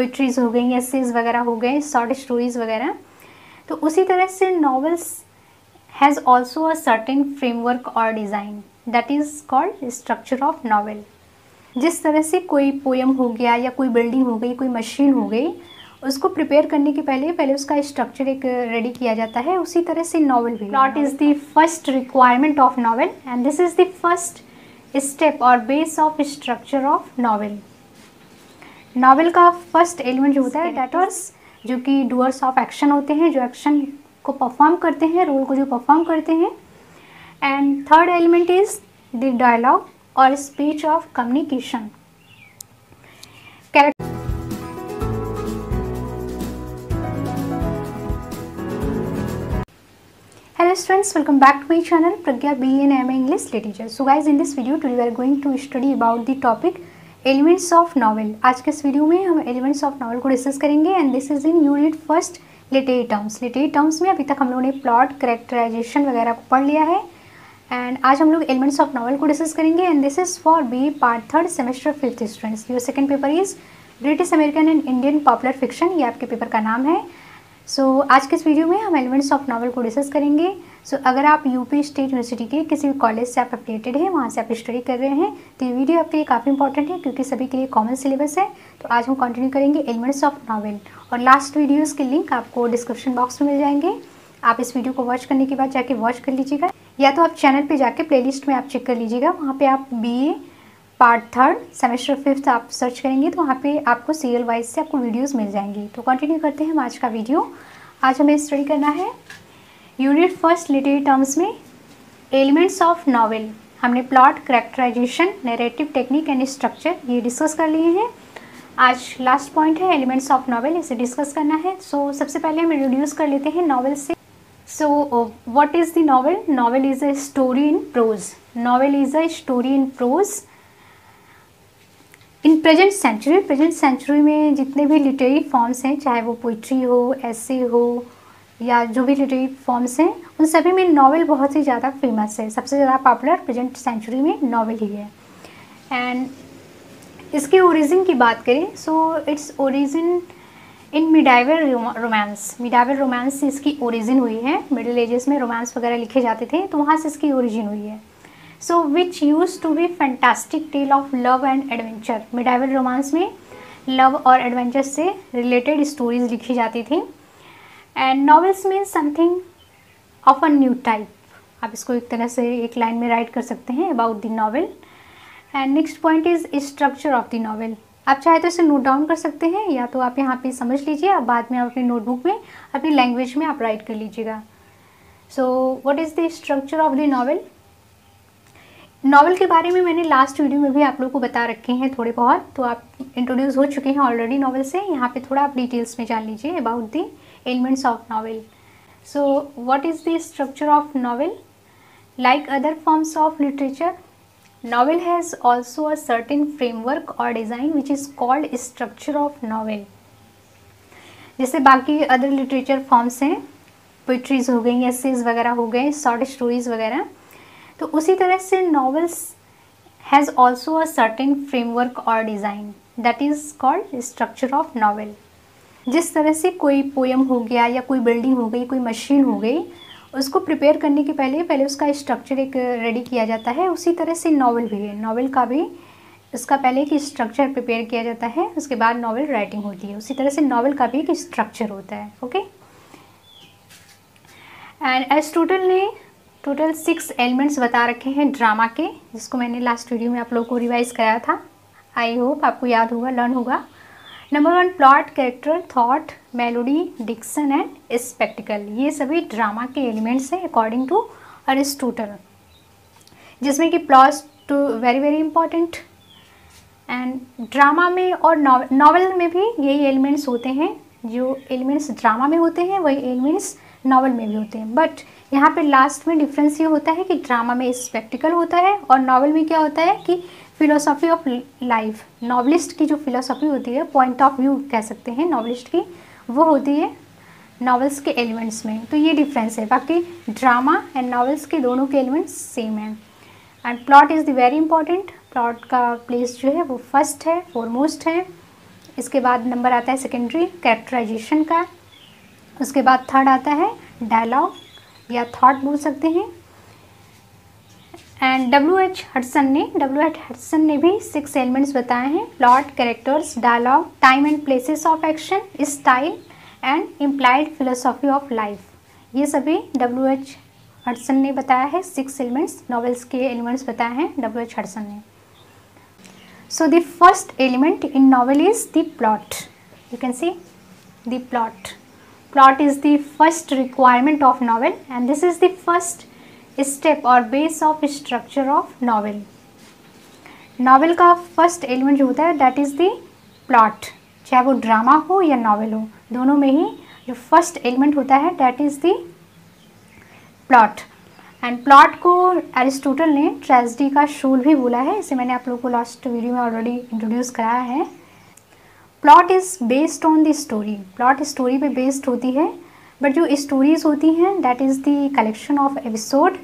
Poetries हो गई essays वगैरह हो गए शॉर्ट स्टोरीज वगैरह। तो उसी तरह से novels has also a certain framework और design that is called structure of novel जिस तरह से कोई पोएम हो गया या कोई बिल्डिंग हो गई, कोई मशीन हो गई, उसको प्रिपेयर करने के पहले पहले उसका स्ट्रक्चर एक रेडी किया जाता है। उसी तरह से नॉवल भी। Plot is the first requirement of novel and this is the first step और base of structure of novel novel का फ़र्स्ट एलिमेंट जो होता है डेटर्स जो कि डुअर्स ऑफ़ एक्शन होते हैं जो एक्शन को परफॉर्म करते हैं रोल को जो परफॉर्म करते हैं. And third element is the dialogue और speech of communication hello students welcome back to my channel Pragya B N M A English literature so guys in this video too we are going to study about the topic elements of novel आज के इस video में हम elements of novel को discuss करेंगे and this is in unit first literary terms literary terms में अभी तक हम लोगों ने प्लॉट करेक्टराइजेशन वगैरह को पढ़ लिया है एंड आज हम लोग एलिमेंट्स ऑफ़ नावल को डिस्कस करेंगे and this is for B part third semester fifth students your second paper is British American and Indian popular fiction ये आपके पेपर का नाम है। सो so, आज के इस वीडियो में हम एलिमेंट्स ऑफ़ नावल को डिस्कस करेंगे। सो so, अगर आप यूपी स्टेट यूनिवर्सिटी के किसी भी कॉलेज से आप अपडेटेड हैं वहाँ से आप स्टडी कर रहे हैं तो ये वीडियो आपके लिए काफ़ी इंपॉर्टेंट है क्योंकि सभी के लिए कॉमन सिलेबस है। तो आज हम कंटिन्यू करेंगे एलिमेंट्स ऑफ़ नावल और लास्ट वीडियोज़ के लिंक आपको डिस्क्रिप्शन बॉक्स में मिल जाएँगे। आप इस वीडियो को वॉच करने के बाद जाके वॉच कर लीजिएगा। या तो आप चैनल पर जाके प्ले में आप चेक कर लीजिएगा। वहाँ पर आप BA part third semester fifth आप सर्च करेंगे तो वहाँ पे आपको सीरियल वाइज से आपको वीडियोस मिल जाएँगी। तो कंटिन्यू करते हैं हम आज का वीडियो आज हमें स्टडी करना है यूनिट फ़र्स्ट लिटरेरी टर्म्स में एलिमेंट्स ऑफ़ नावल हमने plot characterisation narrative technique and structure ये डिस्कस कर लिए हैं। आज लास्ट पॉइंट है एलिमेंट्स ऑफ़ नावल इसे डिस्कस करना है। सो so, सबसे पहले हम इंट्रोड्यूस कर लेते हैं नावल से। So what is the novel novel is a story in prose novel is a story in prose in present century present century में जितने भी लिटरेरी फॉर्म्स हैं, चाहे वो पोइट्री हो ऐसे हो, या जो भी लिटरेरी फॉर्म्स हैं, उन सभी में नावल बहुत ही ज़्यादा फ़ेमस है। सबसे ज़्यादा पॉपुलर प्रेजेंट सेंचुरी में नावल ही है। एंड इसके ओरिजिन की बात करें so its origin in medieval romance medieval romance से इसकी ओरिजिन हुई है। मिडिल एजेस में रोमांस वगैरह लिखे जाते थे तो वहाँ से इसकी ओरिजिन हुई है। So which used to be fantastic tale of love and adventure medieval romance में लव और एडवेंचर से रिलेटेड स्टोरीज लिखी जाती थी. And novels mean something of a new type आप इसको एक तरह से एक लाइन में राइट कर सकते हैं about the novel and next point is structure of the novel आप चाहे तो इसे नोट डाउन कर सकते हैं या तो आप यहाँ पे समझ लीजिए, आप बाद में आप अपनी नोटबुक में, अपनी लैंग्वेज में आप राइट कर लीजिएगा. So what is the structure of the novel novel के बारे में मैंने लास्ट वीडियो में भी आप लोगों को बता रखे हैं थोड़े बहुत तो आप इंट्रोड्यूस हो चुके हैं ऑलरेडी नॉवल से। यहाँ पे थोड़ा आप डिटेल्स में जान लीजिए about the elements of novel so what is the structure of novel like other forms of literature novel has also a certain framework और design which is called structure of novel जैसे बाकी other literature forms हैं poetries हो गई essays वगैरह हो गए short stories वगैरह। तो उसी तरह से novels has also a certain framework और design that is called structure of novel जिस तरह से कोई पोएम हो गया या कोई बिल्डिंग हो गई, कोई मशीन हो गई, उसको प्रिपेयर करने के पहले पहले उसका स्ट्रक्चर एक रेडी किया जाता है। उसी तरह से नावल भी है। नावल का भी इसका पहले एक स्ट्रक्चर प्रिपेयर किया जाता है, उसके बाद नावल राइटिंग होती है। उसी तरह से नावल का भी एक स्ट्रक्चर होता है ओके एंड एस टोटल ने टोटल सिक्स एलिमेंट्स बता रखे हैं ड्रामा के, जिसको मैंने लास्ट वीडियो में आप लोगों को रिवाइज कराया था। आई होप आपको याद होगा लर्न होगा। Number one plot character thought melody diction and spectacle ये सभी ड्रामा के एलिमेंट्स हैं अकॉर्डिंग टू अरिस्टोटल जिसमें कि plot too very very important and drama में और नॉवल में भी यही एलिमेंट्स होते हैं। जो एलिमेंट्स ड्रामा में होते हैं, वही एलिमेंट्स नॉवल में भी होते हैं। बट यहाँ पे लास्ट में डिफरेंस ये होता है कि ड्रामा में स्पेक्टिकल होता है और नॉवल में क्या होता है कि फिलोसॉफी ऑफ़ लाइफ नॉवलिस्ट की जो फिलोसॉफी होती है पॉइंट ऑफ़ व्यू कह सकते हैं नॉवलिस्ट की, वो होती है नॉवेल्स के एलिमेंट्स में। तो ये डिफरेंस है। बाकी ड्रामा एंड नॉवेल्स के दोनों के एलिमेंट्स सेम हैं। And plot is the very important plot का प्लेस जो है वो फ़र्स्ट है फॉरमोस्ट है। इसके बाद नंबर आता है सेकेंडरी कैरेक्टराइजेशन का। उसके बाद थर्ड आता है डायलॉग या थॉट बोल सकते हैं। एंड डब्ल्यू एच हटसन ने डब्ल्यू एच हटसन ने भी सिक्स एलिमेंट्स बताए हैं। Plot characters dialogue time and places of action style and implied philosophy of life ये सभी डब्ल्यू एच हटसन ने बताया है। सिक्स एलिमेंट्स नॉवेल्स के एलिमेंट्स बताए हैं डब्ल्यू एच हटसन ने। So the first element in novel is the plot you can see the plot plot is the first requirement of novel and this is the first step और base of structure of novel novel का first element जो होता है that is the plot चाहे वो drama हो या novel हो दोनों में ही जो फ़र्स्ट एलिमेंट होता है that is the plot and plot को एरिस्टोटल ने ट्रेजिडी का शोल भी बोला है इसे मैंने आप लोगों को लास्ट वीडियो में ऑलरेडी इंट्रोड्यूस कराया है plot is based on the story plot story पे बेस्ड होती है बट जो स्टोरीज़ होती हैं that is the collection of episode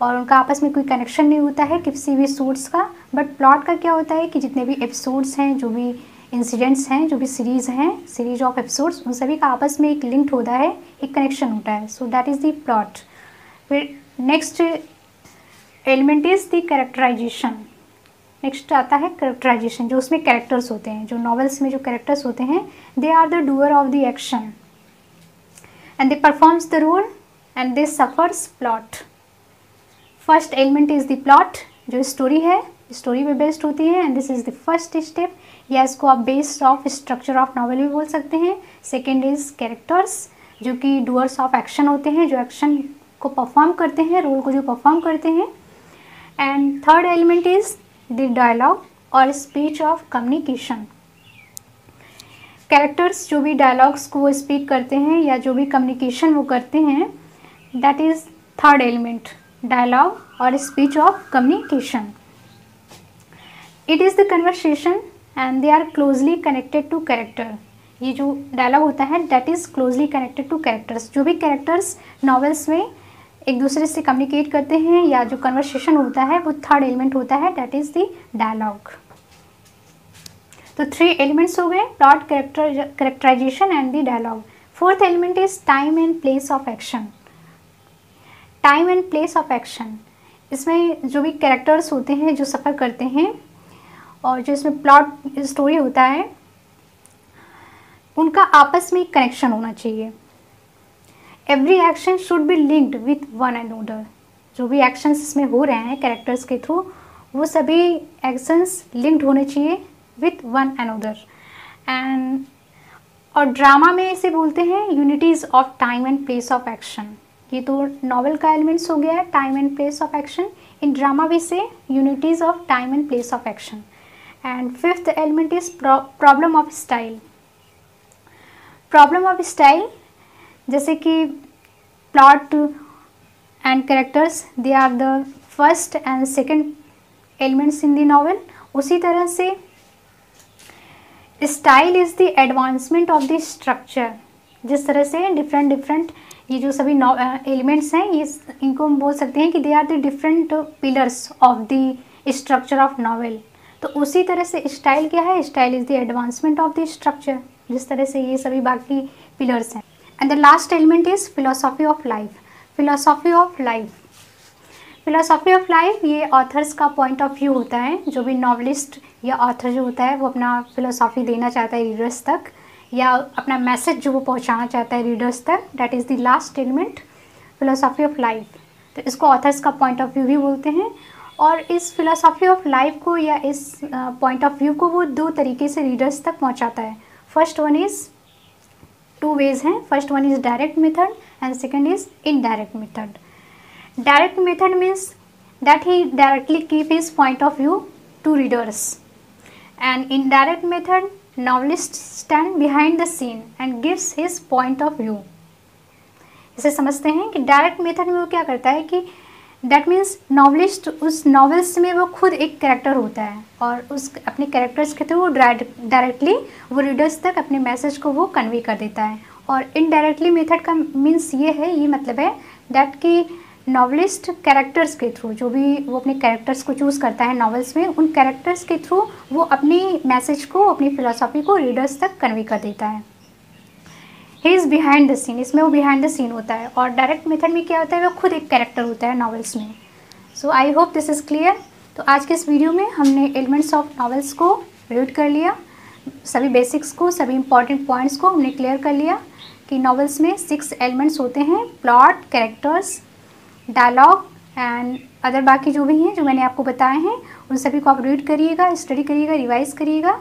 और उनका आपस में कोई कनेक्शन नहीं होता है किसी भी सोर्स का बट प्लॉट का क्या होता है कि जितने भी एपिसोड्स हैं, जो भी इंसिडेंट्स हैं, जो भी सीरीज़ हैं सीरीज़ ऑफ़ एपिसोड्स उन सभी का आपस में एक लिंक्ड होता है, एक कनेक्शन होता है. So that is the plot फिर next element is the characterization next आता है करेक्टराइजेशन जो उसमें कैरेक्टर्स होते हैं, जो नॉवेल्स में जो कैरेक्टर्स होते हैं they are the doer of the action and they performs the role and they suffers plot first element is the plot जो स्टोरी है स्टोरी पे बेस्ड होती है and this is the first step या इसको आप based of structure of novel भी बोल सकते हैं. सेकेंड इज़ कैरेक्टर्स जो कि डूअर्स ऑफ़ एक्शन होते हैं, जो एक्शन को परफॉर्म करते हैं रोल को जो परफॉर्म करते हैं. And third element is the dialogue और स्पीच ऑफ़ कम्युनिकेशन कैरेक्टर्स जो भी डायलॉग्स को वो स्पीक करते हैं या जो भी कम्युनिकेशन वो करते हैं that is third element dialogue और speech of communication it is the conversation and they are closely connected to character ये जो डायलॉग होता है that is closely connected to characters जो भी कैरेक्टर्स नॉवेल्स में एक दूसरे से कम्युनिकेट करते हैं, या जो कन्वर्सेशन होता है, वो थर्ड एलिमेंट होता है दैट इज़ द डायलॉग तो थ्री एलिमेंट्स हो गए plot characterization and the dialogue fourth element is time and place of action time and place of action इसमें जो भी कैरेक्टर्स होते हैं, जो सफ़र करते हैं, और जो इसमें प्लॉट स्टोरी होता है, उनका आपस में कनेक्शन होना चाहिए। Every action should be linked with one and other जो भी एक्शंस इसमें हो रहे हैं कैरेक्टर्स के थ्रू वो सभी एक्शंस लिंक्ड होने चाहिए with one and other and और ड्रामा में इसे बोलते हैं unities of time and place of action ये तो नॉवल का एलिमेंट्स हो गया है time and place of action in drama भी से unities of time and place of action and fifth element is problem of style problem of style जैसे कि plot and characters they are the first and second elements in the novel उसी तरह से style is the advancement of the structure जिस तरह से different different ये जो सभी एलिमेंट्स हैं, ये इनको हम बोल सकते हैं कि they are the different pillars of the structure of novel तो उसी तरह से स्टाइल क्या है? Style is the advancement of the structure जिस तरह से ये सभी बाकी पिलर्स हैं। And the last element is philosophy of life philosophy of life philosophy of life ये ऑथर्स का पॉइंट ऑफ़ व्यू होता है, जो भी नॉवलिस्ट या ऑथर जो होता है, वो अपना फिलोसॉफी देना चाहता है रीडर्स तक, या अपना मैसेज जो वो पहुंचाना चाहता है रीडर्स तक that is the last element philosophy of life तो इसको ऑथर्स का पॉइंट ऑफ़ व्यू भी बोलते हैं, और इस फिलोसॉफी ऑफ़ लाइफ को या इस पॉइंट ऑफ़ व्यू को वो दो तरीके से रीडर्स तक पहुँचाता है। First one is two ways हैं. First one is direct method and second is indirect method direct method means that he directly keep his point of view to readers and indirect method novelist stand behind the scene and gives his point of view इसे समझते हैं कि direct method में वो क्या करता है कि दैट मीन्स नॉवलिस्ट उस नॉवेल्स में वो खुद एक कैरेक्टर होता है और उस अपने कैरेक्टर्स के थ्रू डायरेक्टली वो रीडर्स तक अपने मैसेज को वो कन्वे कर देता है। और इनडायरेक्टली मेथड का मीन्स ये है, ये मतलब है डैट कि नॉवलिस्ट कैरेक्टर्स के थ्रू जो भी वो अपने कैरेक्टर्स को चूज़ करता है नॉवेल्स में, उन कैरेक्टर्स के थ्रू वो अपनी मैसेज को, अपनी फिलोसॉफी को रीडर्स तक कन्वे कर देता है। He is behind the scene इसमें वो बिहाइंड द सीन होता है और डायरेक्ट मेथड में क्या होता है, वो खुद एक कैरेक्टर होता है नॉवेल्स में। So I hope this is clear तो आज के इस वीडियो में हमने एलिमेंट्स ऑफ़ नॉवेल्स को रीड कर लिया। सभी बेसिक्स को, सभी इंपॉर्टेंट पॉइंट्स को हमने क्लियर कर लिया कि नॉवेल्स में सिक्स एलिमेंट्स होते हैं plot characters dialogue and other बाकी जो भी हैं, जो मैंने आपको बताए हैं, उन सभी को आप रीड करिएगा स्टडी करिएगा रिवाइज करिएगा।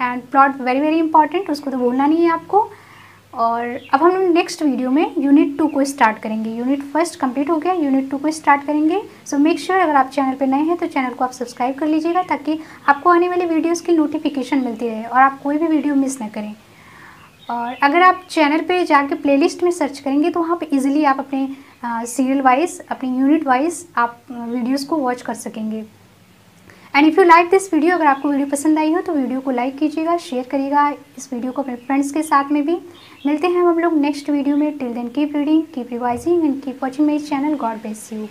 And plot very very important उसको तो बोलना नहीं है आपको। और अब हम नेक्स्ट वीडियो में यूनिट टू को स्टार्ट करेंगे। यूनिट फ़र्स्ट कंप्लीट हो गया यूनिट टू को स्टार्ट करेंगे। सो मेक श्योर अगर आप चैनल पर नए हैं तो चैनल को आप सब्सक्राइब कर लीजिएगा ताकि आपको आने वाली वीडियोज़ की नोटिफिकेशन मिलती रहे और आप कोई भी वीडियो मिस ना करें। और अगर आप चैनल पे जाके प्लेलिस्ट में सर्च करेंगे तो वहाँ पे इजीली आप अपने सीरियल वाइज अपने यूनिट वाइज आप वीडियोस को वॉच कर सकेंगे। And if you like this video अगर आपको वीडियो पसंद आई हो तो वीडियो को लाइक कीजिएगा शेयर करिएगा, इस वीडियो को अपने फ्रेंड्स के साथ में भी। मिलते हैं हम लोग नेक्स्ट वीडियो में। Till then keep reading keep revising and keep watching my channel God bless you